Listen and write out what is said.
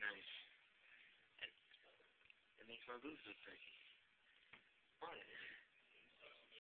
nice. And it makes my boobs look pretty.